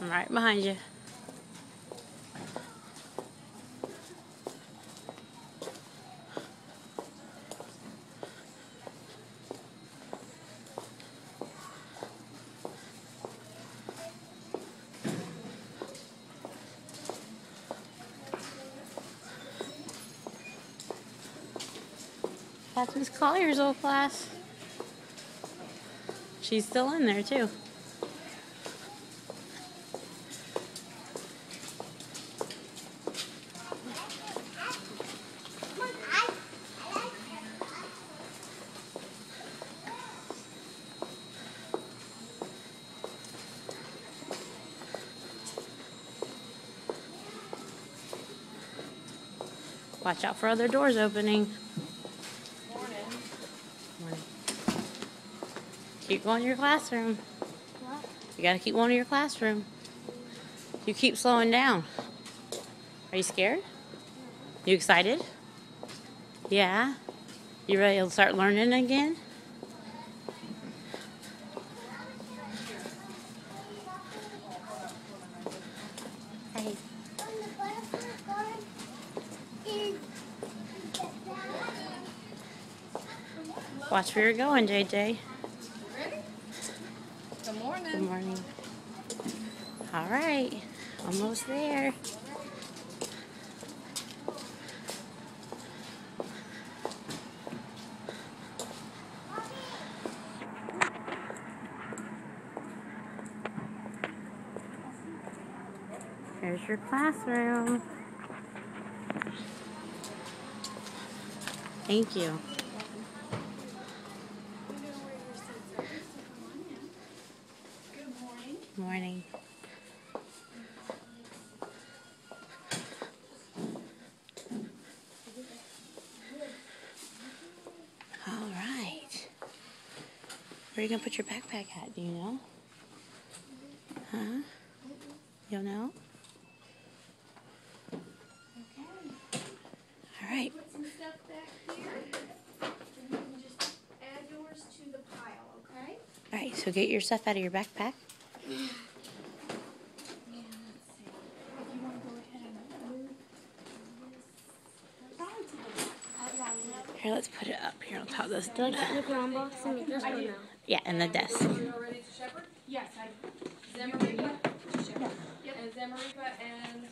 I'm right behind you. That's Miss Collier's old class. She's still in there too. Watch out for other doors opening. Morning. Morning. Keep going to your classroom. What? You gotta keep going to your classroom. You keep slowing down. Are you scared? You excited? Yeah? You ready to start learning again? Hey. Watch where you're going, JJ. Ready? Good morning. Good morning. All right, almost there. Here's your classroom. Thank you. Morning. All right. Where are you going to put your backpack at? Do you know? Huh? You know? Okay. All right. Put some stuff back here. And you can just add yours to the pile, okay? All right, so get your stuff out of your backpack. Yeah, let's see. If you want to go ahead and move this. Probably to the back. I'd rather- Here, let's put it up here on top of this. Do I get the ground box and just go now? Yeah, and the desk. Are you all ready to shepherd? Yes, I. Zamarika? Shepherd. Yep. And Zamarika and